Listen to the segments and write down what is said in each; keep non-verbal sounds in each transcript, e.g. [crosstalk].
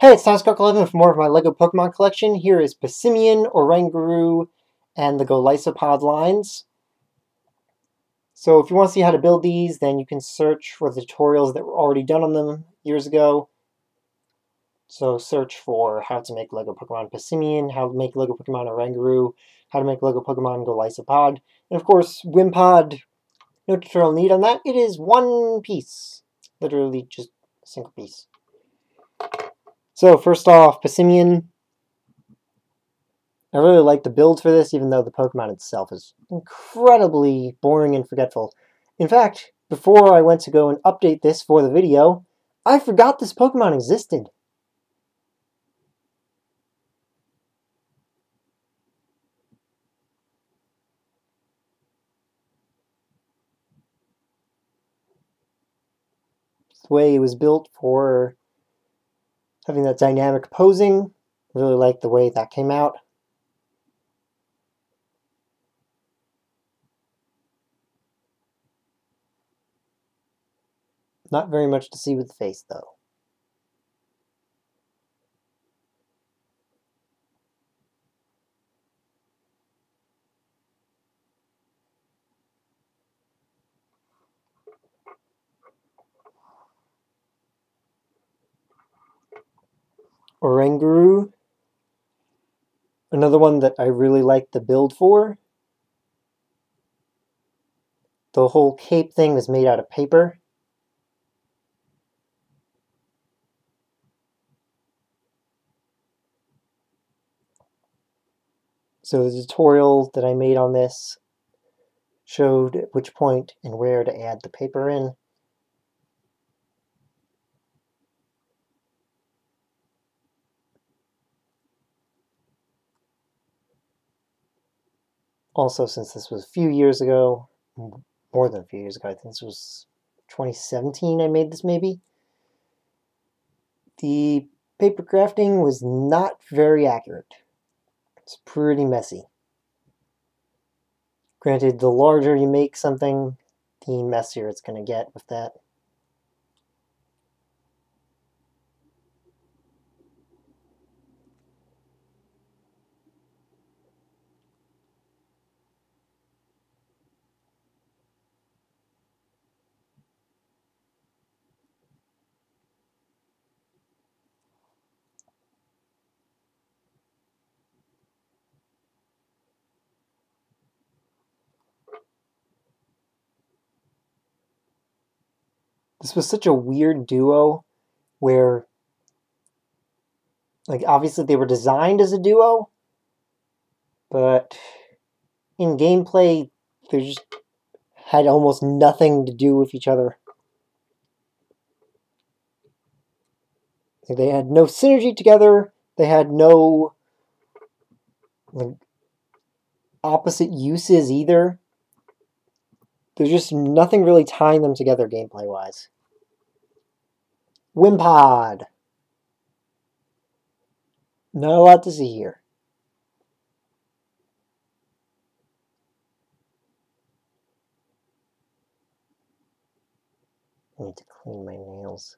Hey, it's TommySkywalker11 for more of my LEGO Pokemon collection. Here is Passimian, Oranguru, and the Golisopod lines. So if you want to see how to build these, then you can search for the tutorials that were already done on them years ago. So search for how to make LEGO Pokemon Passimian, how to make LEGO Pokemon Oranguru, how to make LEGO Pokemon Golisopod, and of course Wimpod, no tutorial need on that. It is one piece, literally just a single piece. So first off, Passimian. I really like the build for this, even though the Pokemon itself is incredibly boring and forgetful. In fact, before I went to go and update this for the video, I forgot this Pokemon existed. The way it was built for having that dynamic posing. Really like the way that came out. Not very much to see with the face, though. Oranguru. Another one that I really like the build for. The whole cape thing was made out of paper. So the tutorial that I made on this showed at which point and where to add the paper in. Also, since this was a few years ago, more than a few years ago, I think this was 2017 I made this maybe, the paper crafting was not very accurate. It's pretty messy. Granted, the larger you make something, the messier it's going to get with that. This was such a weird duo where like obviously they were designed as a duo but in gameplay they just had almost nothing to do with each other. They had no synergy together. They had no like opposite uses either. There's just nothing really tying them together gameplay-wise. Wimpod. Not a lot to see here. I need to clean my nails.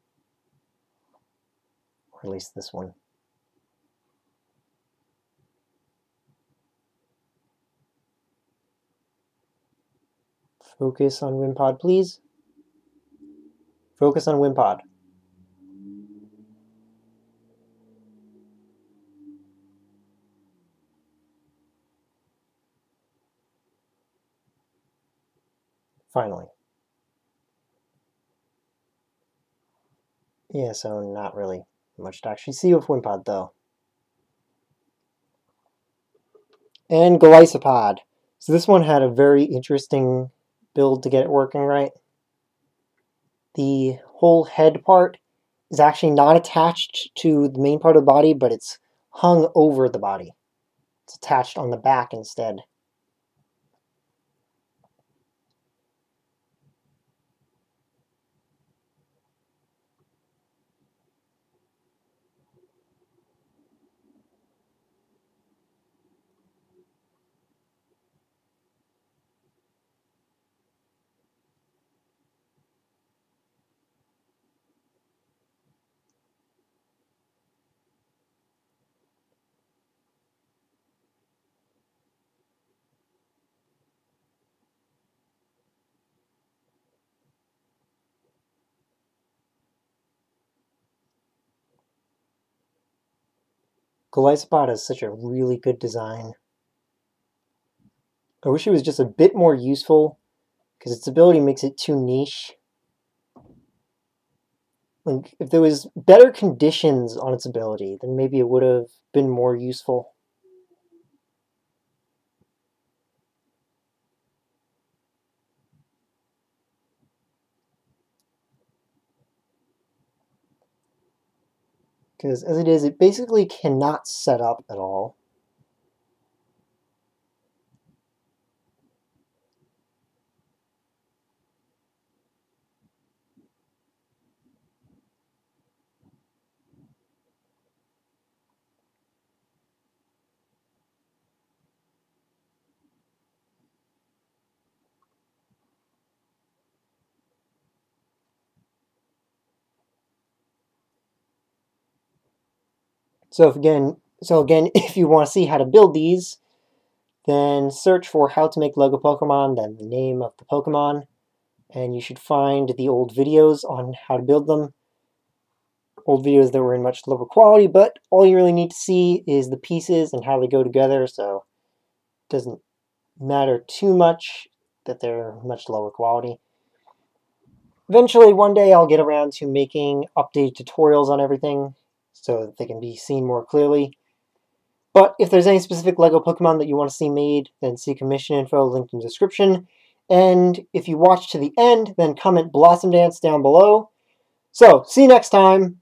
Or at least this one. Focus on Wimpod, please. Focus on Wimpod. Finally. Yeah, so not really much to actually see with Wimpod, though. And Golisopod. So this one had a very interesting build to get it working right. The whole head part is actually not attached to the main part of the body, but it's hung over the body. It's attached on the back instead. Golisopod is such a really good design. I wish it was just a bit more useful, because its ability makes it too niche. Like, if there was better conditions on its ability, then maybe it would have been more useful. Because as it is, it basically cannot set up at all. So again, so again, [laughs] if you want to see how to build these, then search for how to make Lego Pokemon, then the name of the Pokemon, and you should find the old videos on how to build them. Old videos that were in much lower quality, but all you really need to see is the pieces and how they go together, so it doesn't matter too much that they're much lower quality. Eventually, one day, I'll get around to making updated tutorials on everything, so that they can be seen more clearly. But if there's any specific LEGO Pokemon that you want to see made, then see commission info linked in the description. And if you watch to the end, then comment Blossom Dance down below. So, see you next time!